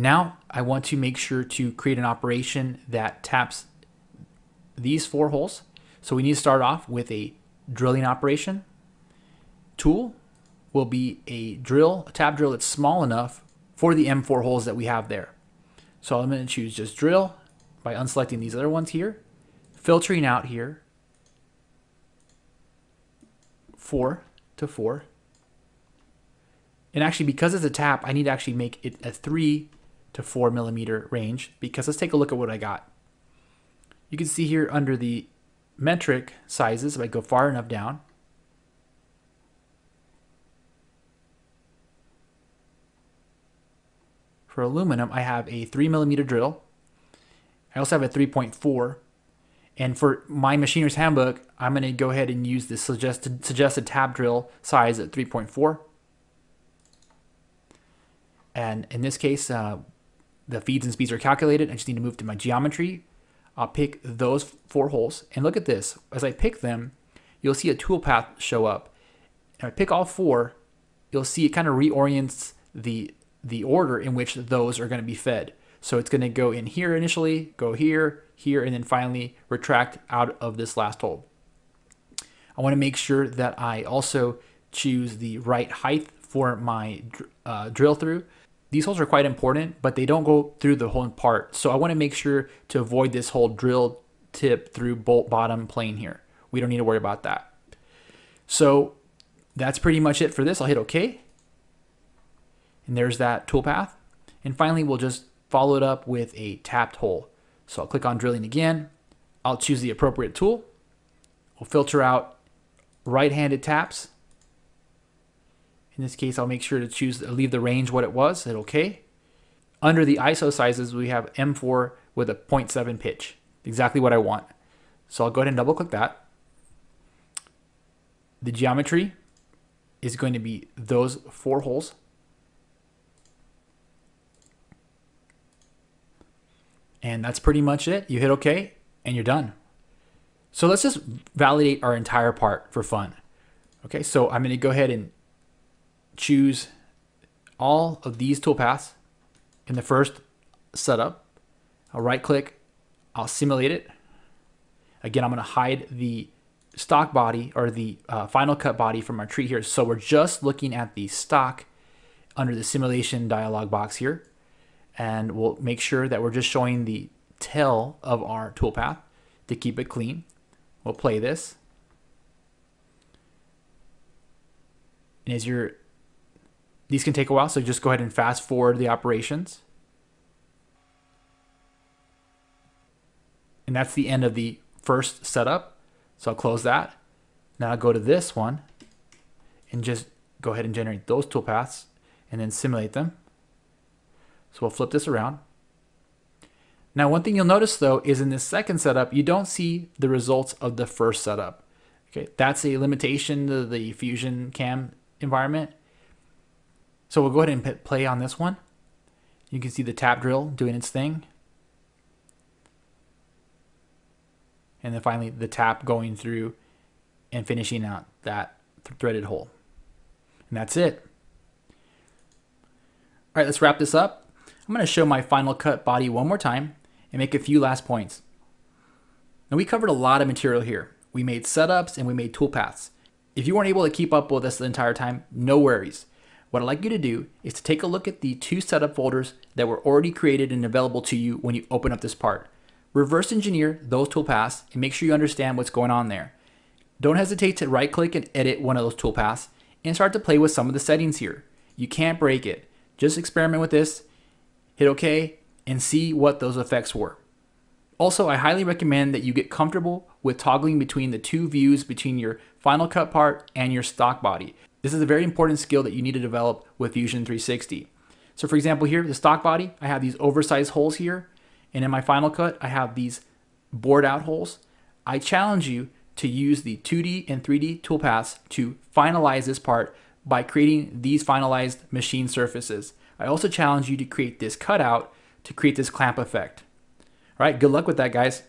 Now I want to make sure to create an operation that taps these four holes. So we need to start off with a drilling operation. Tool will be a drill, a tap drill that's small enough for the M4 holes that we have there. So I'm going to choose just drill by unselecting these other ones here, filtering out here, four to four. And actually, because it's a tap, I need to actually make it a three to four millimeter range because let's take a look at what I got. You can see here under the metric sizes, if I go far enough down, for aluminum, I have a three millimeter drill. I also have a 3.4 and for my Machinery's handbook, I'm going to go ahead and use the suggested, suggested tap drill size at 3.4. And in this case, uh, the feeds and speeds are calculated. I just need to move to my geometry. I'll pick those four holes. And look at this. As I pick them, you'll see a toolpath show up. And I pick all four, you'll see it kind of reorients the, the order in which those are going to be fed. So it's going to go in here initially, go here, here, and then finally retract out of this last hole. I want to make sure that I also choose the right height for my uh, drill through. These holes are quite important, but they don't go through the whole part. So I want to make sure to avoid this whole drill tip through bolt bottom plane here. We don't need to worry about that. So that's pretty much it for this. I'll hit OK. And there's that toolpath. And finally, we'll just follow it up with a tapped hole. So I'll click on drilling again. I'll choose the appropriate tool. We'll filter out right-handed taps in this case, I'll make sure to choose leave the range what it was, hit OK. Under the ISO sizes, we have M4 with a 0.7 pitch, exactly what I want. So I'll go ahead and double click that. The geometry is going to be those four holes. And that's pretty much it. You hit OK and you're done. So let's just validate our entire part for fun. Okay, so I'm going to go ahead and choose all of these toolpaths in the first setup. I'll right click, I'll simulate it. Again, I'm going to hide the stock body or the uh, final cut body from our tree here. So we're just looking at the stock under the simulation dialog box here. And we'll make sure that we're just showing the tail of our toolpath to keep it clean. We'll play this. And as you're these can take a while, so just go ahead and fast forward the operations. And that's the end of the first setup. So I'll close that. Now I'll go to this one and just go ahead and generate those toolpaths and then simulate them. So we'll flip this around. Now one thing you'll notice though is in this second setup, you don't see the results of the first setup. Okay, that's a limitation to the Fusion Cam environment. So we'll go ahead and hit play on this one. You can see the tap drill doing its thing. And then finally the tap going through and finishing out that threaded hole. And that's it. All right, let's wrap this up. I'm going to show my final cut body one more time and make a few last points. Now we covered a lot of material here. We made setups and we made toolpaths. If you weren't able to keep up with us the entire time, no worries. What I'd like you to do is to take a look at the two setup folders that were already created and available to you when you open up this part. Reverse engineer those toolpaths and make sure you understand what's going on there. Don't hesitate to right click and edit one of those toolpaths and start to play with some of the settings here. You can't break it. Just experiment with this, hit OK, and see what those effects were. Also, I highly recommend that you get comfortable with toggling between the two views between your Final Cut part and your stock body. This is a very important skill that you need to develop with Fusion 360. So for example here, the stock body, I have these oversized holes here. And in my Final Cut, I have these bored out holes. I challenge you to use the 2D and 3D toolpaths to finalize this part by creating these finalized machine surfaces. I also challenge you to create this cutout to create this clamp effect. All right, good luck with that, guys.